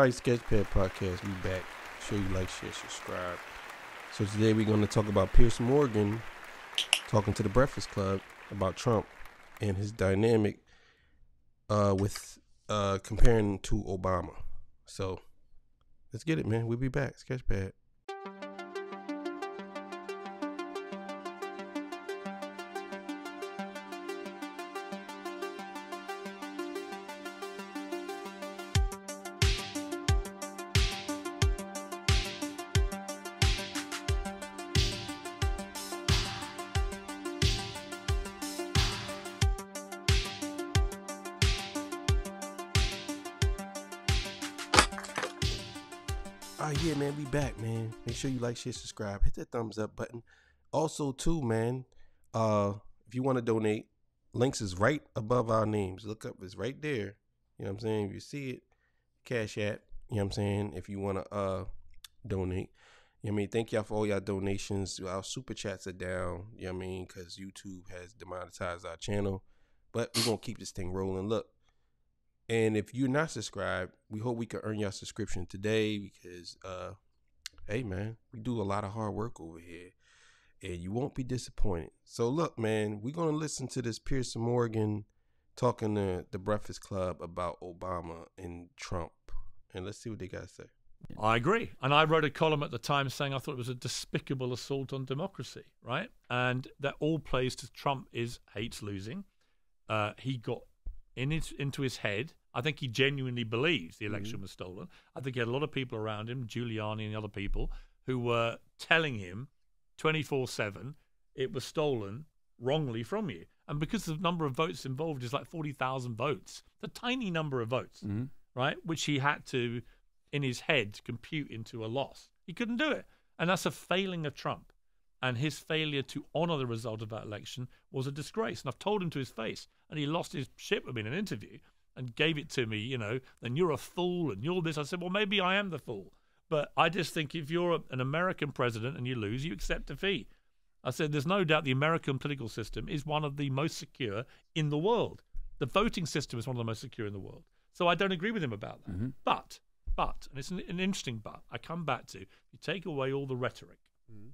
All right, Sketchpad Podcast, we back. Sure you like, share, subscribe. So today we're going to talk about Piers Morgan talking to the Breakfast Club about Trump and his dynamic uh, with uh, comparing to Obama. So let's get it, man. We'll be back. Sketchpad. Right, yeah, man, we back, man. Make sure you like, share, subscribe, hit that thumbs up button. Also, too, man, uh, if you want to donate, links is right above our names. Look up, it's right there. You know what I'm saying? If you see it, Cash App. You know what I'm saying? If you want to uh donate. You know I mean? Thank y'all for all y'all donations. Our super chats are down. You know what I mean? Because YouTube has demonetized our channel. But we're going to keep this thing rolling. Look, and if you're not subscribed, we hope we can earn your subscription today because, uh, hey, man, we do a lot of hard work over here and you won't be disappointed. So, look, man, we're going to listen to this Piers Morgan talking to the Breakfast Club about Obama and Trump. And let's see what they got to say. I agree. And I wrote a column at the time saying I thought it was a despicable assault on democracy, right? And that all plays to Trump is hates losing. Uh, he got in his, into his head. I think he genuinely believes the election Mm-hmm. was stolen. I think he had a lot of people around him, Giuliani and other people, who were telling him 24 7 it was stolen wrongly from you. And because the number of votes involved is like 40,000 votes, the tiny number of votes, right? Which he had to, in his head, compute into a loss. He couldn't do it. And that's a failing of Trump. And his failure to honor the result of that election was a disgrace. And I've told him to his face, and he lost his shit with me in an interview and gave it to me, you know, then you're a fool and you're this. I said, well, maybe I am the fool. But I just think if you're a, an American president and you lose, you accept defeat. I said, there's no doubt the American political system is one of the most secure in the world. The voting system is one of the most secure in the world. So I don't agree with him about that. Mm-hmm. But, but, and it's an, an interesting but, I come back to, you take away all the rhetoric, mm-hmm.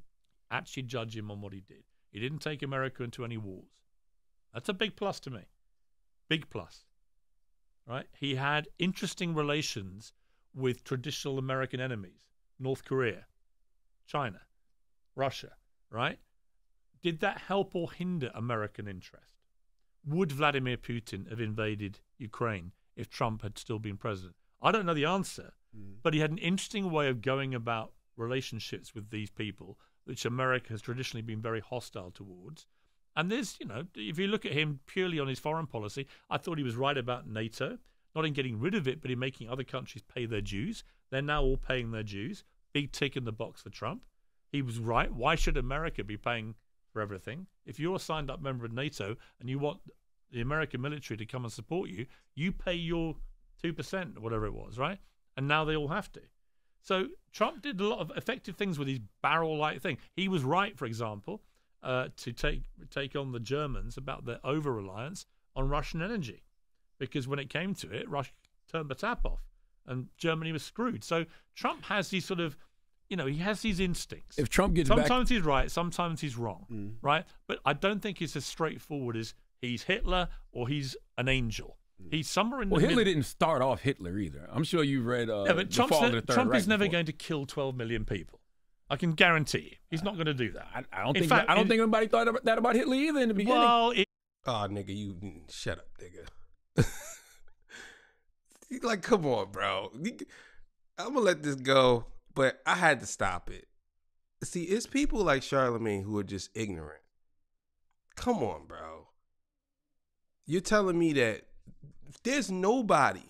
actually judge him on what he did. He didn't take America into any wars. That's a big plus to me. Big plus. Right? He had interesting relations with traditional American enemies North Korea, China, Russia, right? Did that help or hinder American interest? Would Vladimir Putin have invaded Ukraine if Trump had still been president? I don't know the answer, mm. but he had an interesting way of going about relationships with these people, which America has traditionally been very hostile towards. And there's, you know, if you look at him purely on his foreign policy, I thought he was right about NATO, not in getting rid of it, but in making other countries pay their dues. They're now all paying their dues. Big tick in the box for Trump. He was right. Why should America be paying for everything? If you're a signed up member of NATO and you want the American military to come and support you, you pay your 2% or whatever it was, right? And now they all have to. So Trump did a lot of effective things with his barrel-like thing. He was right, for example, uh, to take take on the Germans about their over reliance on Russian energy, because when it came to it, Russia turned the tap off, and Germany was screwed. So Trump has these sort of, you know, he has these instincts. If Trump gets back, sometimes he's right, sometimes he's wrong, right? But I don't think it's as straightforward as he's Hitler or he's an angel. He's somewhere in the middle. well, Hitler didn't start off Hitler either. I'm sure you've read uh, Yeah, but the Trump's Fall of ne- Trump Reich is never before. going to kill 12 million people. I can guarantee you, he's not going to do that. I, I don't In think fact, I don't in- think anybody thought about that about Hitler either in the beginning. Well, it, Oh, nigga, you shut up, nigga. You like, come on, bro. I'm gonna let this go, but I had to stop it. See, it's people like Charlemagne who are just ignorant. Come on, bro. You're telling me that there's nobody.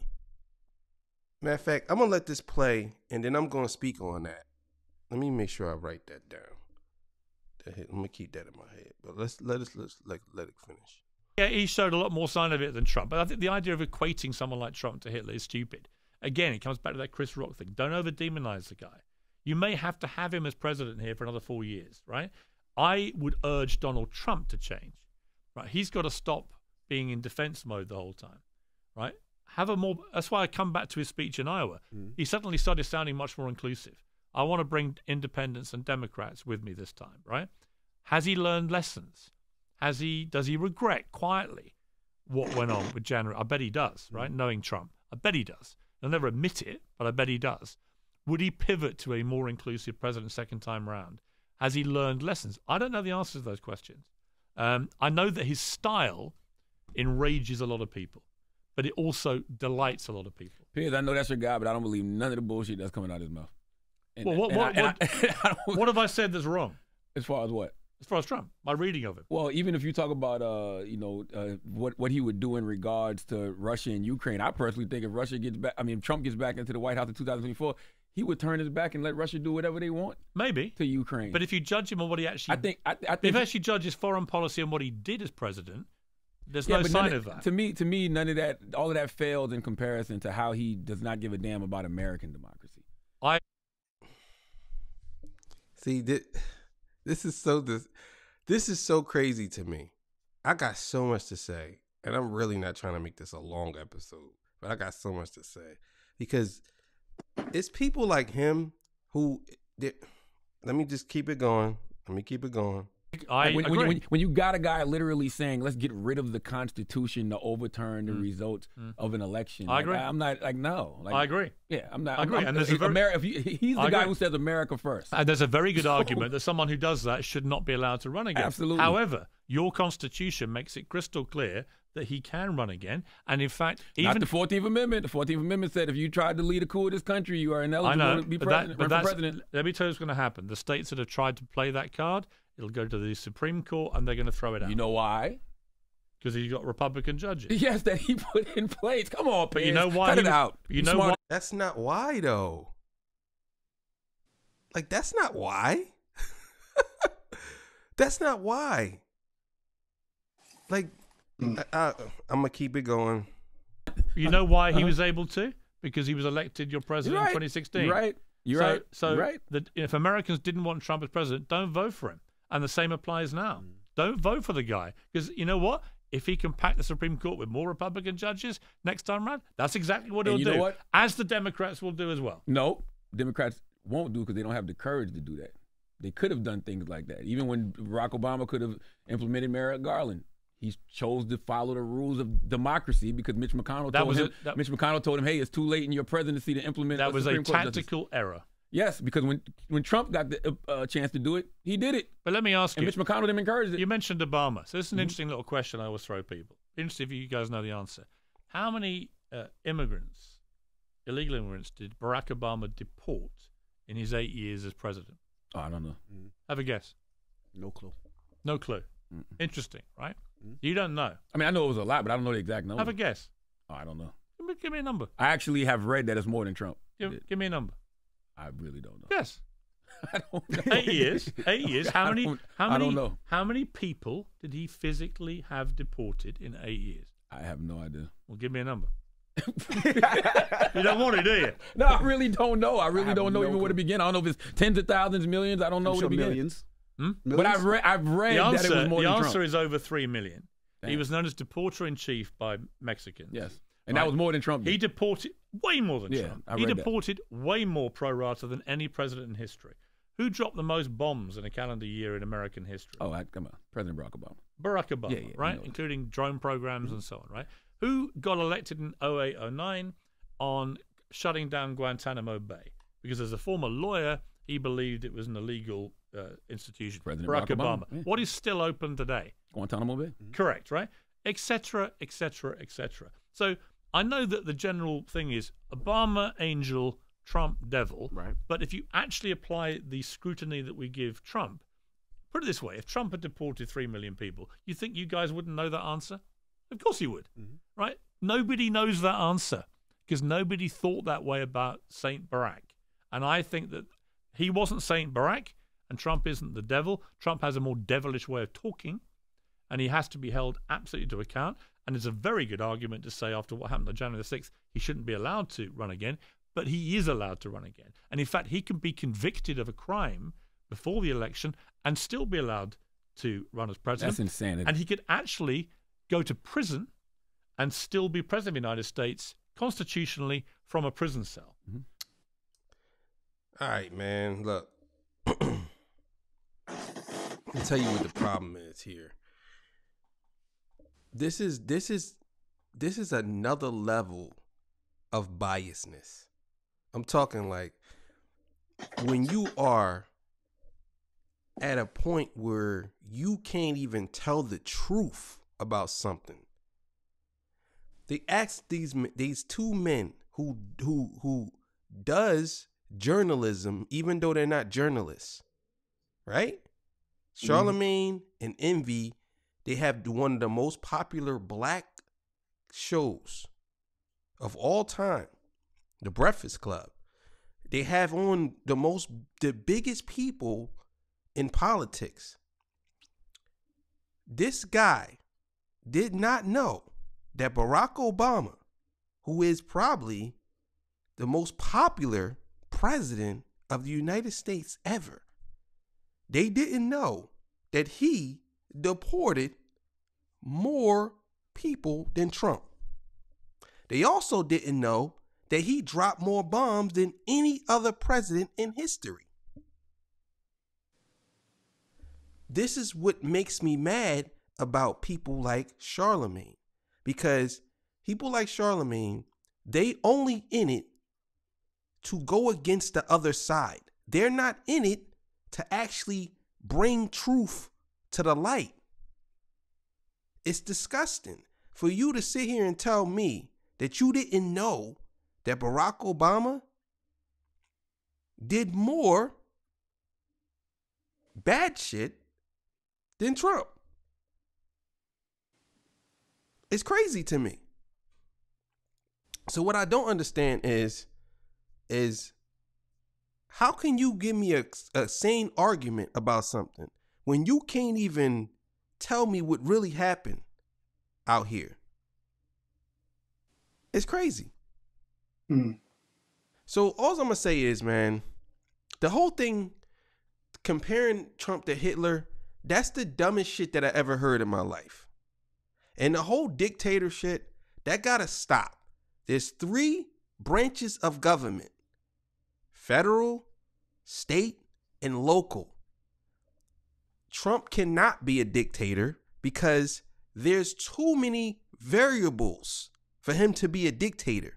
Matter of fact, I'm gonna let this play, and then I'm gonna speak on that. Let me make sure I write that down. That hit- I'm gonna keep that in my head. But let's let us let's let, let it finish. yeah, he showed a lot more sign of it than Trump. But I think the idea of equating someone like Trump to Hitler is stupid. Again, it comes back to that Chris Rock thing. Don't over demonize the guy. You may have to have him as president here for another four years, right? I would urge Donald Trump to change. Right? He's got to stop being in defense mode the whole time. Right? have a more. That's why I come back to his speech in Iowa. Mm. He suddenly started sounding much more inclusive. I want to bring independents and Democrats with me this time, right? Has he learned lessons? Has he? Does he regret quietly what went on with January? I bet he does, right? Knowing Trump, I bet he does. He'll never admit it, but I bet he does. Would he pivot to a more inclusive president second time round? Has he learned lessons? I don't know the answers to those questions. Um, I know that his style enrages a lot of people, but it also delights a lot of people. Piers, I know that's your guy, but I don't believe none of the bullshit that's coming out of his mouth. And- Well, what- and what- I- and I- I What have I said that's wrong as far as what? as far as Trump? My reading of him. Well, even if you talk about, uh, you know, uh, what what he would do in regards to Russia and Ukraine, I personally think if Russia gets back, I mean, if Trump gets back into the White House in 2024, he would turn his back and let Russia do whatever they want Maybe. to Ukraine. But if you judge him on what he actually, I think, I, I if think, you actually judge his foreign policy and what he did as president, there's yeah, no sign none of that. To me, to me, none of that, all of that fails in comparison to how he does not give a damn about American democracy. I See, this, this is so this, this is so crazy to me. I got so much to say, and I'm really not trying to make this a long episode, but I got so much to say because it's people like him who. Eh, they- Let me just keep it going. Let me keep it going. I when, agree. you, when, when you got a guy literally saying, "Let's get rid of the Constitution to overturn the Mm. results Mm. of an election," I Like, agree. I'm not like no. Like, I agree. Yeah, I'm not. I agree, I'm- and there's a if very- Ameri- you- he's the I guy agree. who says America first. And there's a very good argument that someone who does that should not be allowed to run again. Absolutely. However, your constitution makes it crystal clear that he can run again. And in fact, Not even the Fourteenth Amendment. The Fourteenth Amendment said if you tried to lead a coup of this country, you are ineligible know, to be president. that, but run for that's, president. let me tell you what's going to happen. The states that have tried to play that card, it'll go to the Supreme Court and they're going to throw it out. You know why? because you've got Republican judges. Yes, that he put in place. Come on, But you know why Cut he it out. you know smart. why- That's not why though. Like that's not why. that's not why. Like I, I, I'm gonna keep it going. You know why he Uh-huh. was able to? Because he was elected your president You're in 2016. You're right. You're so, right. So You're right. the, if Americans didn't want Trump as president, don't vote for him. And the same applies now. Mm. Don't vote for the guy because you know what? If he can pack the Supreme Court with more Republican judges next time round, that's exactly what And he'll you know do. what? As the Democrats will do as well. No, Democrats won't do because they don't have the courage to do that. They could have done things like that. Even when Barack Obama could have implemented Merrick Garland, he chose to follow the rules of democracy because Mitch McConnell That told was him. a- that- Mitch McConnell told him, "Hey, it's too late in your presidency to implement." That was a Court justice." tactical error. Yes, because when when Trump got the uh, chance to do it, he did it, But let me ask and you. Mitch McConnell didn't encourage it. You mentioned Obama. So this is Mm-hmm. an interesting little question I always throw people. Interesting if you guys know the answer. How many uh, immigrants, illegal immigrants, did Barack Obama deport in his eight years as president? oh, I don't know. Have a guess. No clue. No clue. Mm-mm. Interesting, right? Mm. You don't know. I mean, I know it was a lot, but I don't know the exact number. Have a guess. oh, I don't know. Give me, give me a number. I actually have read that it's more than Trump. Give, give me a number. I really don't know. Yes. I don't know. Eight years. Eight years. How I many? don't- How I many? don't know. How many people did he physically have deported in eight years? I have no idea. Well, give me a number. You don't want it, do you? No, I really don't know. I really have don't know no even where to begin. I don't know if it's tens of thousands, millions. I don't know I'm where sure to begin. millions. Hmm? But I've read, I've read The that it answer, was more the than answer Trump. is over three million. He was known as deporter in chief by Mexicans. yes, and Right. that was more than Trump. He deported way more than Yeah, Trump. I he read that. deported way more pro rata than any president in history. Who dropped the most bombs in a calendar year in American history? oh, I, come on, President Barack Obama. Barack Obama, Yeah, yeah, right? know that. Including drone programs and so on, right? Who got elected in 08, 09 on shutting down Guantanamo Bay? Because as a former lawyer, he believed it was an illegal uh, institution. President Barack, Barack Obama. Obama, yeah. What is still open today? Guantanamo Bay. Correct, right? Etc. Etc. Etc. So I know that the general thing is Obama angel, Trump devil. Right. But if you actually apply the scrutiny that we give Trump, put it this way: if Trump had deported three million people, you think you guys wouldn't know that answer? Of course you would, Mhm. right? Nobody knows that answer because nobody thought that way about Saint Barack, and I think that he wasn't Saint Barack, and Trump isn't the devil. Trump has a more devilish way of talking and he has to be held absolutely to account. And it's a very good argument to say after what happened on January the 6th, he shouldn't be allowed to run again, but he is allowed to run again. And in fact, he can be convicted of a crime before the election and still be allowed to run as president. That's insanity. and he could actually go to prison and still be president of the United States constitutionally from a prison cell. Mm-hmm. All right, man. Look, I'll tell you what the problem is here. This is this is this is another level of biasness. I'm talking like when you are at a point where you can't even tell the truth about something. They asked these these two men who who who does journalism even though they're not journalists. Right? Mm-hmm. Charlemagne and Envy, they have one of the most popular black shows of all time, The Breakfast Club. They have on the most the biggest people in politics. This guy did not know that Barack Obama, who is probably the most popular president of the United States ever, they didn't know that he deported more people than Trump. They also didn't know that he dropped more bombs than any other president in history. This is what makes me mad about people like Charlemagne because people like Charlemagne, they only in it to go against the other side. They're not in it to actually bring truth to the light. It's disgusting for you to sit here and tell me that you didn't know that Barack Obama did more bad shit than Trump. It's crazy to me. So what I don't understand is is how can you give me a, a sane argument about something when you can't even tell me what really happened out here? It's crazy. Hmm. So all I'm gonna say is, man, the whole thing comparing Trump to Hitler, that's the dumbest shit that I ever heard in my life. And the whole dictator shit, that gotta stop. There's three branches of government: federal, state, and local. Trump cannot be a dictator because there's too many variables for him to be a dictator.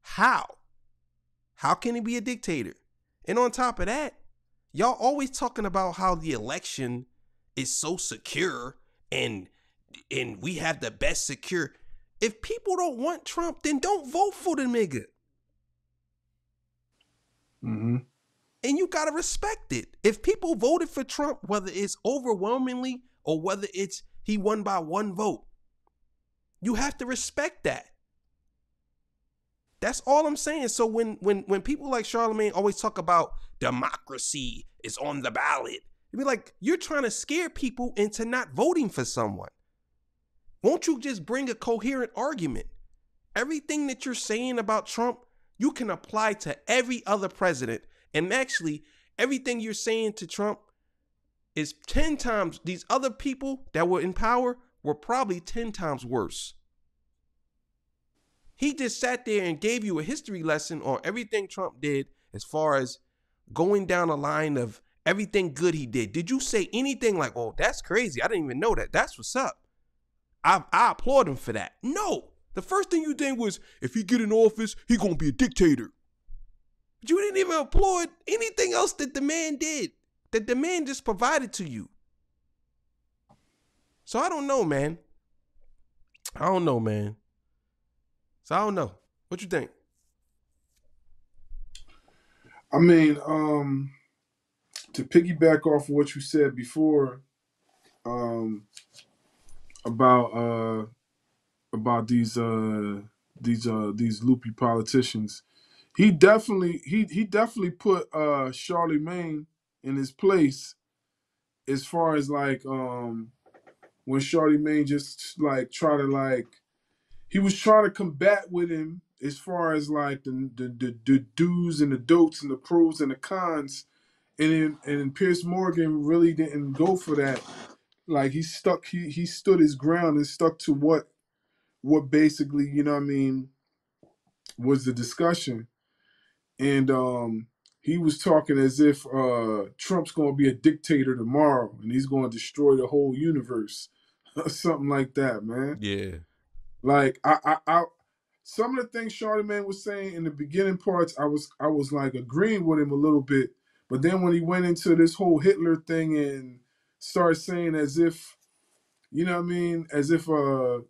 How? How can he be a dictator? And on top of that, y'all always talking about how the election is so secure and and we have the best secure. If people don't want Trump, then don't vote for the nigga. Mm-hmm. And you gotta respect it. If people voted for Trump, whether it's overwhelmingly or whether it's he won by one vote, you have to respect that. That's all I'm saying. So when when when people like Charlemagne always talk about democracy is on the ballot, you be like, you're trying to scare people into not voting for someone. Won't you just bring a coherent argument? Everything that you're saying about Trump, you can apply to every other president. And actually, everything you're saying to Trump is 10 times these other people that were in power were probably 10 times worse. He just sat there and gave you a history lesson on everything Trump did as far as going down a line of everything good he did. Did you say anything like, oh, that's crazy? I didn't even know that. That's what's up. I, I applaud him for that. No. The first thing you think was, if he get in office, he gonna be a dictator. You didn't even applaud anything else that the man did, that the man just provided to you. So I don't know, man. I don't know, man. So I don't know. What you think? I mean, um, to piggyback off of what you said before, um, about uh, about these uh, these uh, these loopy politicians, he definitely he he definitely put uh, Charlemagne in his place as far as like um, when Charlemagne just like try to like he was trying to combat with him as far as like the the, the, the do's and the don'ts and the pros and the cons and then and Piers Morgan really didn't go for that. Like he stuck he he stood his ground and stuck to what what basically, you know what I mean, was the discussion. And um he was talking as if uh Trump's gonna be a dictator tomorrow and he's gonna destroy the whole universe. Something like that, man. Yeah. Like I, I, I some of the things Charlemagne was saying in the beginning parts, I was I was like agreeing with him a little bit. But then when he went into this whole Hitler thing and started saying as if, you know what I mean, as if uh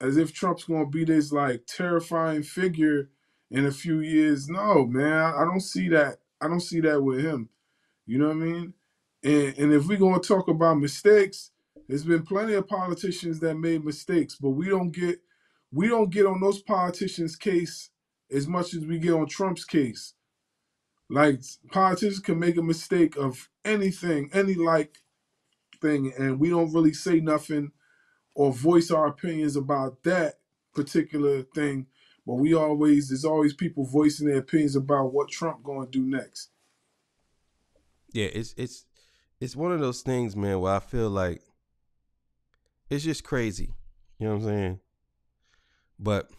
as if Trump's gonna be this like terrifying figure in a few years. No, man, I don't see that. I don't see that with him. You know what I mean? And and if we're gonna talk about mistakes, there's been plenty of politicians that made mistakes, but we don't get we don't get on those politicians' case as much as we get on Trump's case. Like politicians can make a mistake of anything, any like thing, and we don't really say nothing or voice our opinions about that particular thing. But we always there's always people voicing their opinions about what Trump gonna do next. Yeah, it's it's it's one of those things, man, where I feel like it's just crazy. You know what I'm saying? But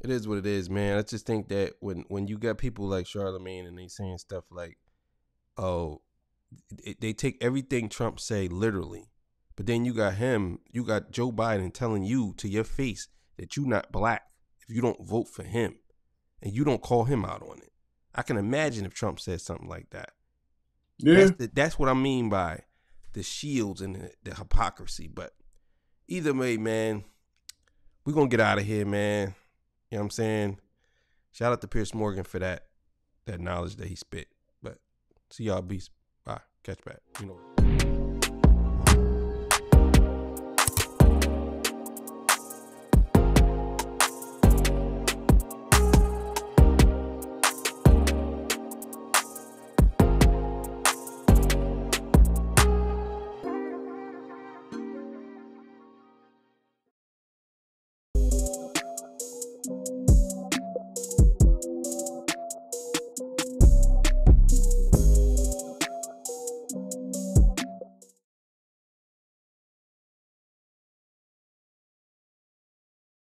it is what it is, man. I just think that when when you got people like Charlemagne and they saying stuff like, "Oh, they, they take everything Trump say literally," but then you got him, you got Joe Biden telling you to your face that you're not black if you don't vote for him, and you don't call him out on it. I can imagine if Trump said something like that. Yeah. That's, the, that's what I mean by the shields and the, the hypocrisy. But either way, man, we're gonna get out of here, man. You know what I'm saying? Shout out to Piers Morgan for that that knowledge that he spit. But see y'all beast. Bye. Catch back. You know.